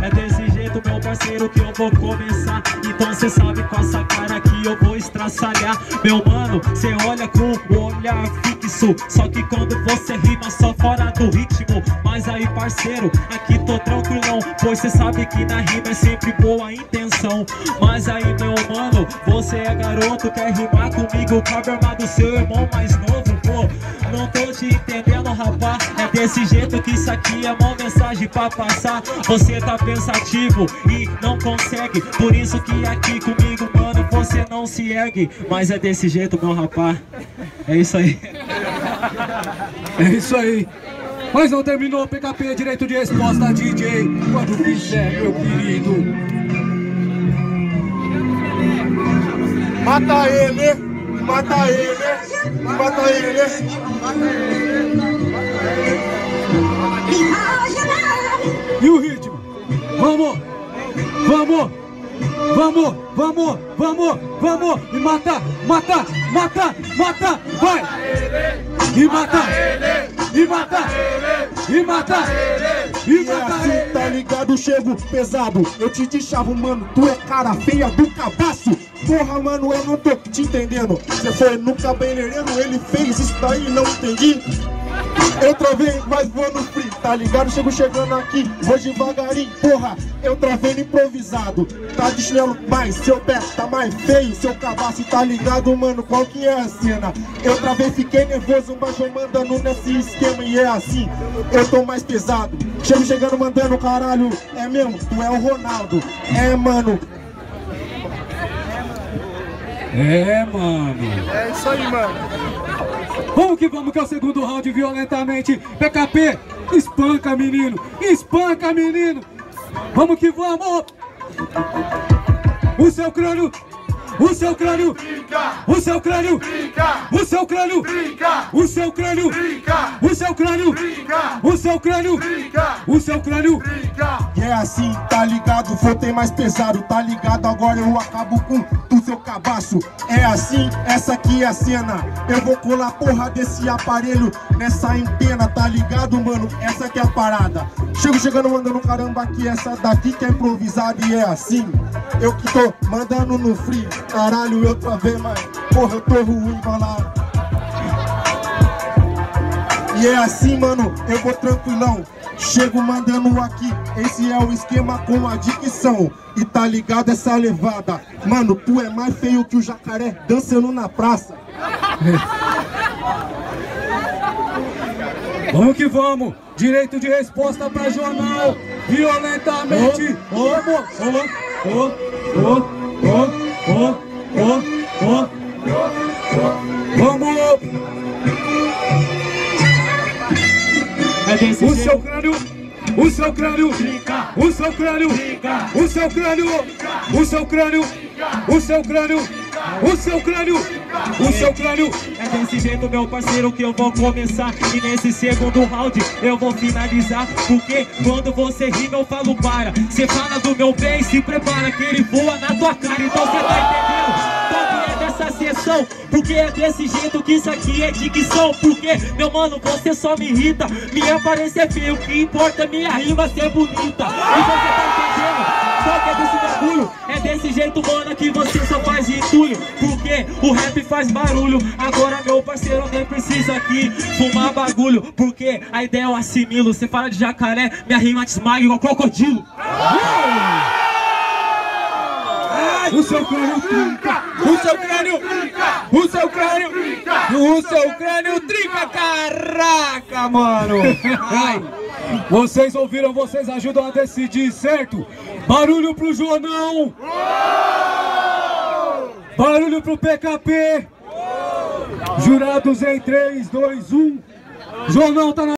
É desse jeito, meu parceiro, que eu vou começar. Então cê sabe com essa cara que eu vou estraçalhar. Meu mano, cê olha com o olhar fixo. Só que quando você rima só fora do ritmo. Mas aí, parceiro, aqui tô tranquilão. Pois cê sabe que na rima é sempre boa intenção. Mas aí, meu mano, você é garoto, quer rimar comigo? Cabe armado seu irmão mais novo, pô. Não tô te entendendo, rapaz. Desse jeito que isso aqui é uma mensagem pra passar. Você tá pensativo e não consegue. Por isso que aqui comigo, mano, você não se ergue. Mas é desse jeito, meu rapaz. É isso aí. É isso aí. Mas não terminou, PKP, direito de resposta, DJ. Quando quiser, meu querido. Mata ele, mata ele, mata ele, mata ele. E o ritmo? Vamos! Vamos! Vamos! Vamos! Vamos! Vamos! E mata! Mata! Mata! Mata! Vai! E mata! E mata! E mata! E E mata! assim, tá ligado? Chego pesado. Eu te deixava, mano, tu é cara feia do cabaço. Porra, mano, eu não tô te entendendo. Você foi no cabeleireiro, ele fez isso daí, não entendi. Eu travei, mas vou no free, tá ligado? Chego chegando aqui, vou devagarinho, porra. Eu travei no improvisado, tá de chinelo, mas seu pé tá mais feio, seu cabaço, tá ligado, mano? Qual que é a cena? Eu travei, fiquei nervoso, mas vou mandando nesse esquema e é assim. Eu tô mais pesado, chego chegando, mandando caralho. É mesmo, tu é o Ronaldo. É, mano, É, mano. é isso aí, mano. Vamos que vamos, que é o segundo round violentamente. PKP, espanca, menino. Espanca, menino. Vamos que vamos. O seu crânio. O seu crânio. O seu crânio. O seu crânio. O seu crânio. O seu crânio. O seu crânio. O seu crânio. E é assim, tá ligado? Voltei mais pesado, tá ligado? Agora eu acabo com o seu cabaço. É assim, essa aqui é a cena. Eu vou colar porra desse aparelho nessa antena, tá ligado, mano? Essa aqui é a parada. Chego chegando mandando caramba aqui, essa daqui que é improvisada e é assim. Eu que tô mandando no free, caralho, eu travei, mas porra, eu tô ruim, vai lá. E é assim, mano, eu vou tranquilão. Chego mandando aqui, esse é o esquema com a. E tá ligado essa levada? Mano, tu é mais feio que o jacaré dançando na praça. Vamos que vamos. Direito de resposta pra jornal. Violentamente. Vamos. Ô, ô, ô, ô, ô, ô, ô. Vamos. É O seu crânio. O seu crânio. O seu crânio. O seu crânio. O seu crânio. O seu crânio. O seu crânio. O seu crânio. É desse jeito, meu parceiro, que eu vou começar. E nesse segundo round eu vou finalizar. Porque quando você rima, eu falo para. Você fala do meu bem, se prepara que ele voa na tua cara. Então você tá entendendo? Qual que é dessa sessão? Porque é desse jeito que isso aqui é dicção. Porque, meu mano, você só me irrita. Minha aparência é feia, o que importa é minha rima ser bonita. E você tá entendendo? Qual que é desse bagulho? É desse jeito, mano, que você só faz entulho. Porque o rap faz barulho. Agora, meu parceiro, nem precisa aqui fumar bagulho. Porque a ideia eu assimilo. Você fala de jacaré, minha rima te esmaga igual crocodilo. O seu crânio trinca. O seu crânio. O seu crânio. O seu crânio trinca. Caraca, mano. Ai. Vocês ouviram, vocês ajudam a decidir, certo? Barulho pro Jonão. Barulho pro PKP. Jurados em 3, 2, 1. Jonão tá na